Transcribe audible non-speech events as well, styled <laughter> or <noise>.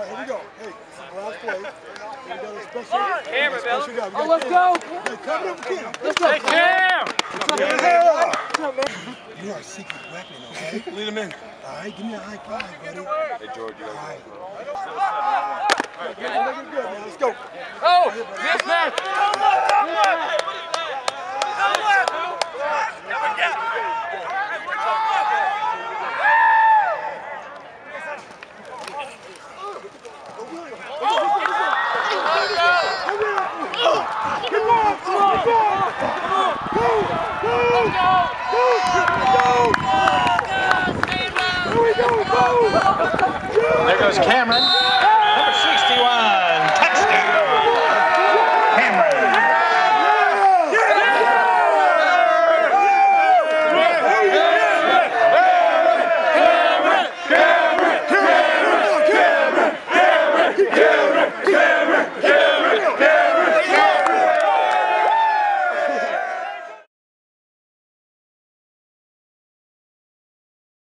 right, here we go. Hey, this is the last play. We got a special, Cameron, Bill. special guy. Oh, let's go. Hey, cover up Cam. Let's go. Hey, Cam! Yeah. You are a secret weapon, okay? <laughs> Lead him in. All right, give me a high five, buddy. Hey, George, you All know. right. All right, good, looking good, man. Let's go. Oh, mismatch! There goes Cameron.